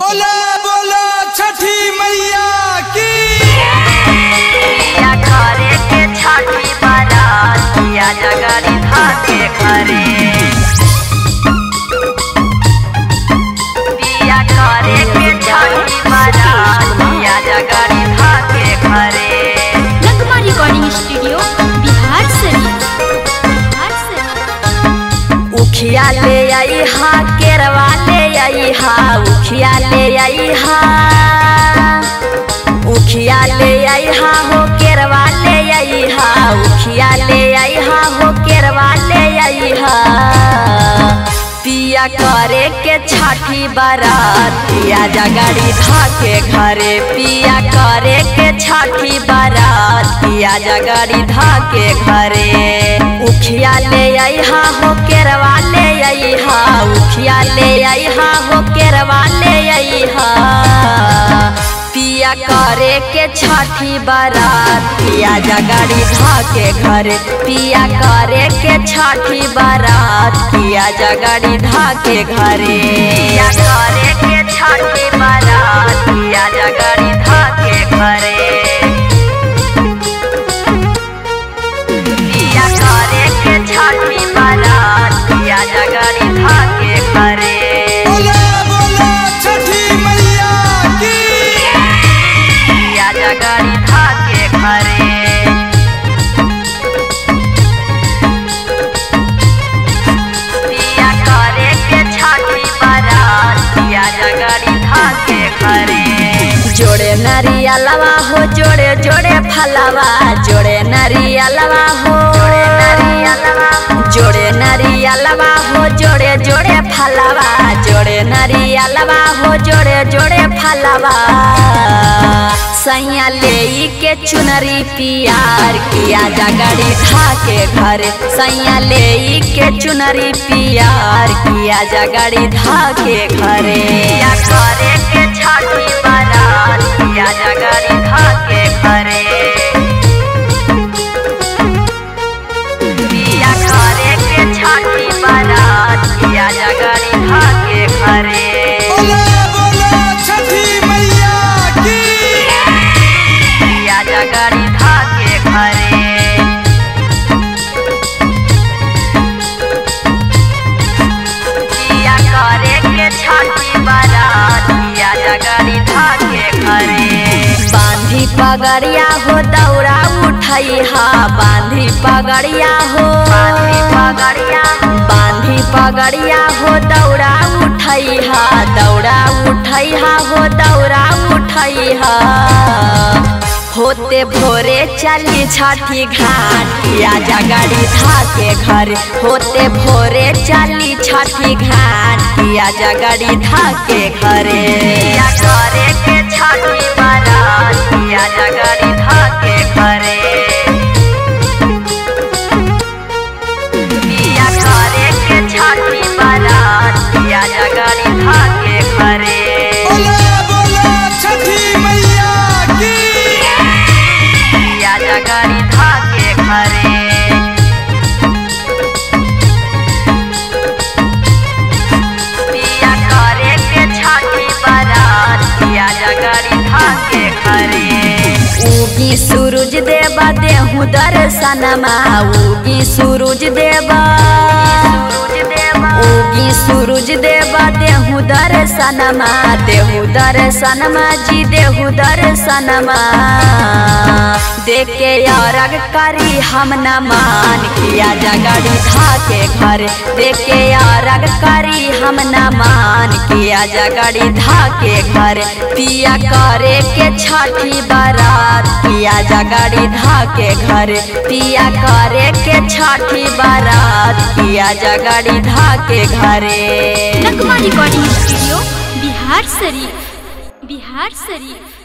बोला बोला छठी मैया की। छठी बारात धाके घरे। उखिया ले आई हा, केरवा ले आई हा, उखिया ले आई हा। उखिया ले आई हा, हो केरवा ले आई हा, उखिया ले आई हा, हो केरवा ले आई हा। पिया करे के छठी बारातिया धा के घरे, पिया करे के छठी बारातिया जगाड़ी धाके घरे। उखिया ले आई हा हो, केरवा ले आई हा। उखिया ले आई हा हो, केरवा ले आई हा। पिया करे के छठी बारात पिया जगाड़ी धाके घरे पिया करे के छठी बारात पिया जगाड़ी धाके घरे पिया करे के छठी बारात पिया जोड़े नरियलवा हो, जोड़े जोड़े फलवा। जोड़े नरियलवा हो, जोड़े जोड़े नरियलवा हो, जोड़े जोड़े फलवा। जोड़े नरियलवा हो, जोड़े जोड़े फलवा। सैया ले के चुनरी पियार किया जगड़ी के घर। सैया ले के चुनरी पियार किया जगड़ी धाके घरे। या करे के छठी के घरे बांधी पगड़िया हो दौड़ा उठई हा बांधी पगड़िया हो। बांधी पगड़िया। बांधी पगड़िया हो दौड़ा उठई हा दौड़ा उठई हा हो दौड़ा उठई हा होते भोरे चली छठी घाट। किया जगाड़ी धाके घर, होते भोरे चली छठी घाट। किया जगाड़ी धाके घरे। या करे के छठी घरे। के छठी घरे उगी सूरज देवा देहू दर्शनमा उगी सूरज देवा। उगी सूरज देवा देहु दर्शनमा देहु दर्शनमा जी देहु दर्शनमा देखे यारग करी हम न मान, किया जगाड़ी धाके घर देखे यारग करी हम न मान, किया जगाड़ी धाके घर पिया करे के छठी बारात पिया धा के घर। पिया करे के छठी बारात पिया जगाड़ी धाके घरे। Nagma recording studio. Bihar Sharif Bihar शरीफ।